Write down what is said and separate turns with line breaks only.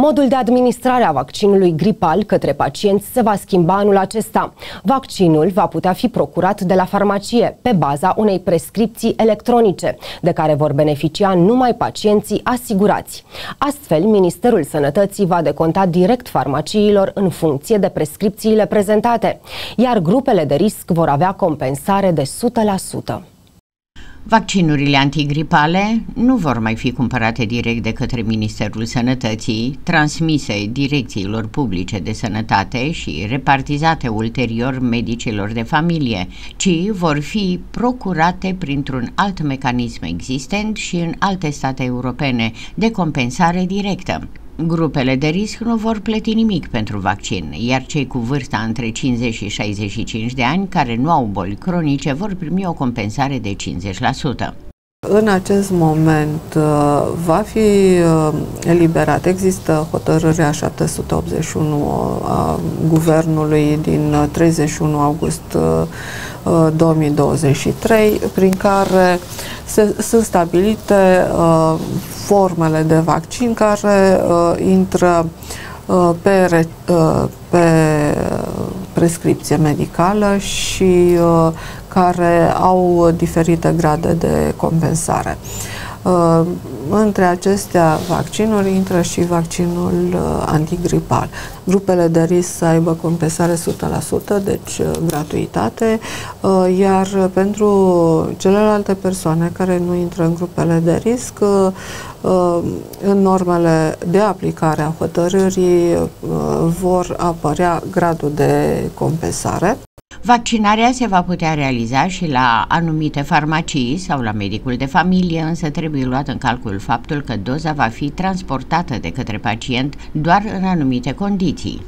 Modul de administrare a vaccinului gripal către pacienți se va schimba anul acesta. Vaccinul va putea fi procurat de la farmacie pe baza unei prescripții electronice, de care vor beneficia numai pacienții asigurați. Astfel, Ministerul Sănătății va deconta direct farmaciilor în funcție de prescripțiile prezentate, iar grupele de risc vor avea compensare de 100%.
Vaccinurile antigripale nu vor mai fi cumpărate direct de către Ministerul Sănătății, transmise direcțiilor publice de sănătate și repartizate ulterior medicilor de familie, ci vor fi procurate printr-un alt mecanism existent și în alte state europene de compensare directă. Grupele de risc nu vor plăti nimic pentru vaccin, iar cei cu vârsta între 50 și 65 de ani care nu au boli cronice vor primi o compensare de 50%.
În acest moment uh, va fi uh, eliberat. Există hotărârea 781 a Guvernului din 31 august 2023, uh, prin care se, sunt stabilite formele de vaccin care intră pe, pe prescripție medicală și care au diferite grade de compensare. Uh, între acestea vaccinuri intră și vaccinul uh, antigripal. Grupele de risc să aibă compensare 100%, deci uh, gratuitate, iar pentru celelalte persoane care nu intră în grupele de risc, în normele de aplicare a hotărârii vor apărea gradul de compensare.
Vaccinarea se va putea realiza și la anumite farmacii sau la medicul de familie, însă trebuie luat în calcul faptul că doza va fi transportată de către pacient doar în anumite condiții.